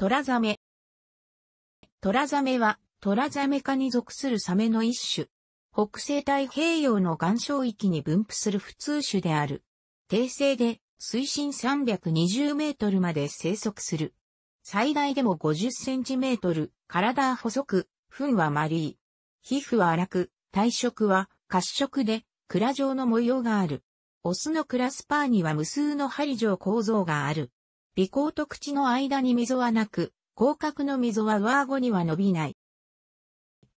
トラザメ。トラザメは、トラザメ科に属するサメの一種。北西太平洋の岩礁域に分布する普通種である。低生で水深320メートルまで生息する。最大でも50センチメートル、体は細く、糞は丸い。皮膚は荒く、体色は褐色で、蔵状の模様がある。オスのクラスパーには無数の針状構造がある。鼻孔と口の間に溝はなく、広角の溝は上顎には伸びない。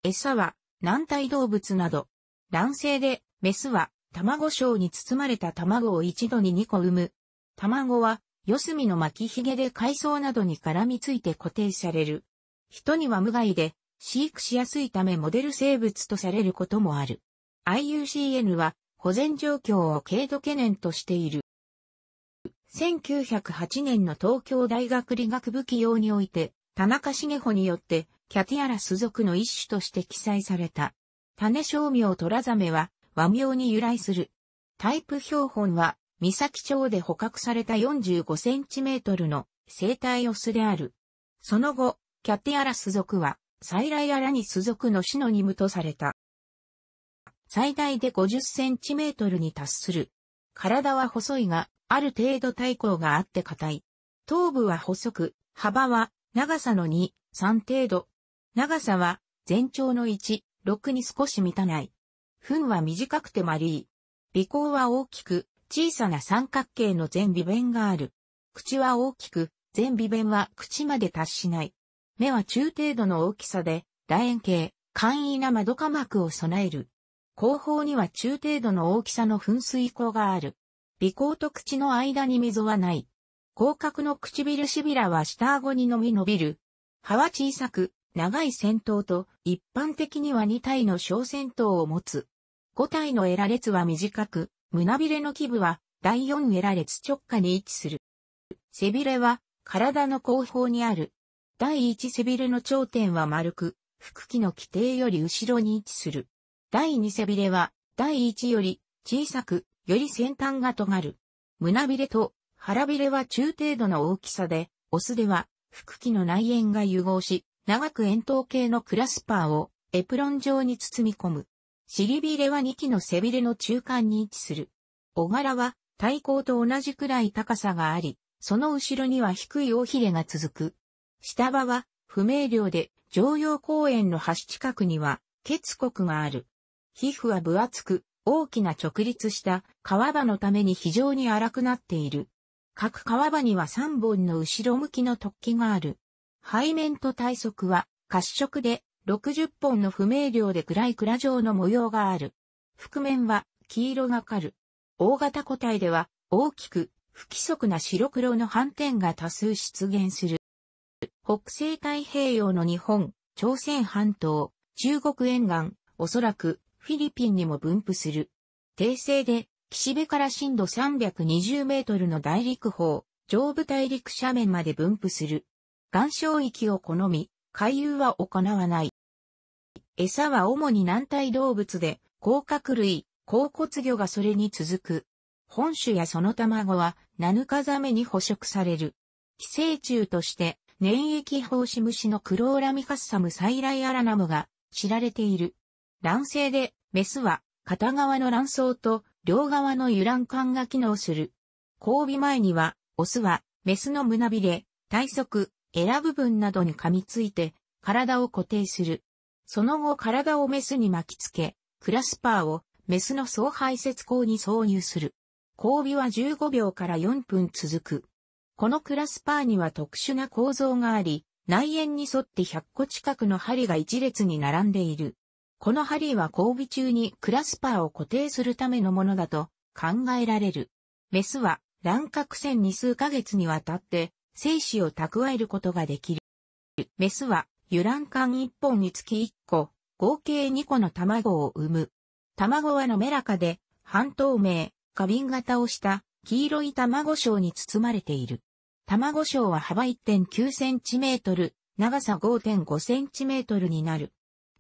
餌は軟体動物など。卵性で、メスは卵床に包まれた卵を一度に2個産む。卵は四隅の巻きひげで海藻などに絡みついて固定される。人には無害で飼育しやすいためモデル生物とされることもある。IUCN は保全状況を軽度懸念としている。1908年の東京大学理学部起用において、田中茂穂によってキャティアラス属の一種として記載された。種商名トラザメは和名に由来する。タイプ標本は三崎町で捕獲された45センチメートルの生体オスである。その後、キャティアラス属は、サイライアラニス属のシノニムとされた。最大で50センチメートルに達する。体は細いが、ある程度体高があって硬い。頭部は細く、幅は長さの2、3程度。長さは全長の1、6に少し満たない。糞は短くて丸い。鼻孔は大きく、小さな三角形の全微弁がある。口は大きく、全微弁は口まで達しない。目は中程度の大きさで、楕円形、簡易な窓化膜を備える。後方には中程度の大きさの噴水口がある。鼻孔と口の間に溝はない。広角の唇しびらは下顎にのみ伸びる。葉は小さく、長い先頭と一般的には2体の小先頭を持つ。5体のエラ列は短く、胸びれの基部は第4エラ列直下に位置する。背びれは体の後方にある。第1背びれの頂点は丸く、腹器の規定より後ろに位置する。第2背びれは第1より小さく、より先端が尖る。胸びれと腹びれは中程度の大きさで、オスでは腹器の内縁が融合し、長く円筒形のクラスパーをエプロン状に包み込む。尻びれは2機の背びれの中間に位置する。小柄は体高と同じくらい高さがあり、その後ろには低い尾ひれが続く。下場は不明瞭で、常用公園の端近くには、血骨がある。皮膚は分厚く、大きな直立した皮場のために非常に荒くなっている。各皮場には3本の後ろ向きの突起がある。背面と体側は褐色で60本の不明瞭で暗い蔵状の模様がある。覆面は黄色がかる。大型個体では大きく不規則な白黒の斑点が多数出現する。北西太平洋の日本、朝鮮半島、中国沿岸、おそらくフィリピンにも分布する。低生で岸辺から深度320メートルの大陸方、上部大陸斜面まで分布する。岩礁域を好み、回遊は行わない。餌は主に軟体動物で、甲殻類、甲骨魚がそれに続く。本種やその卵は、ナヌカザメに捕食される。寄生虫として、粘液胞子虫のクローラミカッサムサイライアラナムが知られている。卵性で、メスは、片側の卵巣と両側の油卵管が機能する。交尾前には、オスは、メスの胸びれ、体側、エラ部分などに噛みついて、体を固定する。その後体をメスに巻きつけ、クラスパーをメスの総排泄口に挿入する。交尾は15秒から4分続く。このクラスパーには特殊な構造があり、内縁に沿って100個近くの針が一列に並んでいる。この針は交尾中にクラスパーを固定するためのものだと考えられる。メスは卵殻線に数ヶ月にわたって精子を蓄えることができる。メスは、油卵管1本につき1個、合計2個の卵を産む。卵は滑らかで、半透明、花瓶型をした黄色い卵床に包まれている。卵床は幅1.9センチメートル、長さ5.5センチメートルになる。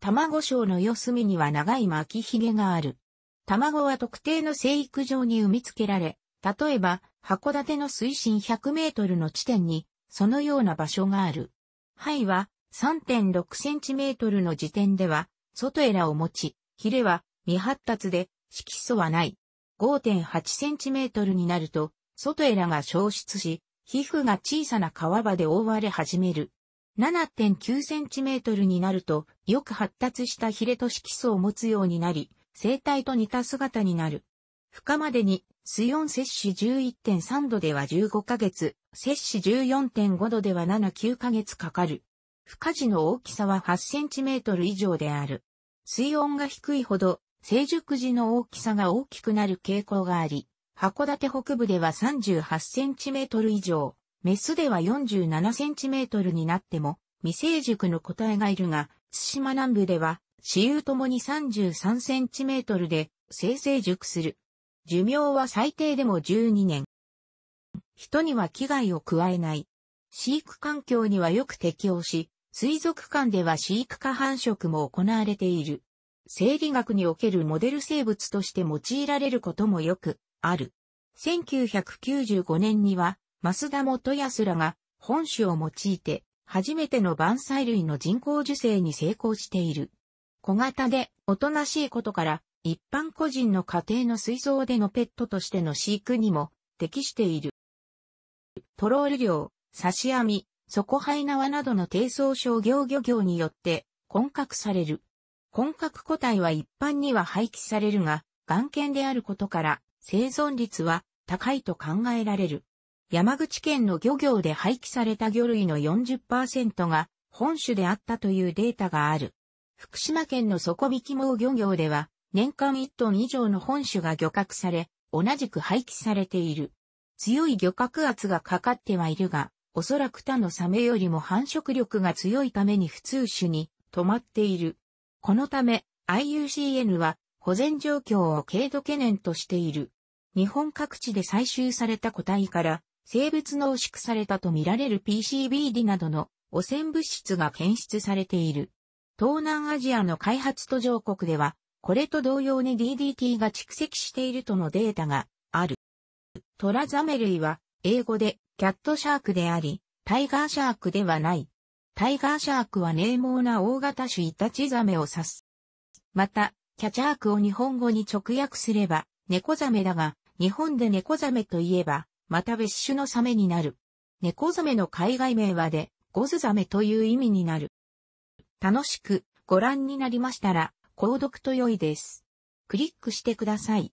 卵床の四隅には長い巻きひげがある。卵は特定の生育場に産みつけられ、例えば、函館の水深100メートルの地点にそのような場所がある。肺は 3.6cm の時点では、外エラを持ち、ヒレは未発達で色素はない。5.8cm になると、外エラが消失し、皮膚が小さな皮場で覆われ始める。7.9cm になると、よく発達したヒレと色素を持つようになり、生体と似た姿になる。孵化までに、水温摂氏11.3度では15ヶ月、摂氏14.5度では7、9ヶ月かかる。孵化時の大きさは8センチメートル以上である。水温が低いほど、成熟時の大きさが大きくなる傾向があり、函館北部では38センチメートル以上、メスでは47センチメートルになっても、未成熟の個体がいるが、津島南部では、私有ともに33センチメートルで、生成熟する。寿命は最低でも12年。人には危害を加えない。飼育環境にはよく適応し、水族館では飼育化繁殖も行われている。生理学におけるモデル生物として用いられることもよくある。1995年には、増田元康らが本種を用いて、初めての晩菜類の人工受精に成功している。小型でおとなしいことから、一般個人の家庭の水槽でのペットとしての飼育にも適している。トロール漁、刺し網、底灰縄などの低層商業漁業によって混獲される。混獲個体は一般には廃棄されるが、眼見であることから生存率は高いと考えられる。山口県の漁業で廃棄された魚類の40%が本種であったというデータがある。福島県の底引き網漁業では年間1トン以上の本種が漁獲され、同じく廃棄されている。強い漁獲圧がかかってはいるが、おそらく他のサメよりも繁殖力が強いために普通種に止まっている。このため IUCN は保全状況を軽度懸念としている。日本各地で採集された個体から生物濃縮されたとみられる PCBD などの汚染物質が検出されている。東南アジアの開発途上国では、これと同様に DDT が蓄積しているとのデータがある。トラザメ類は英語でキャットシャークであり、タイガーシャークではない。タイガーシャークは名門な大型種イタチザメを指す。また、キャチャークを日本語に直訳すれば、猫ザメだが、日本で猫ザメといえば、また別種のサメになる。猫ザメの海外名はで、ゴズザメという意味になる。楽しくご覧になりましたら、購読と良いです。クリックしてください。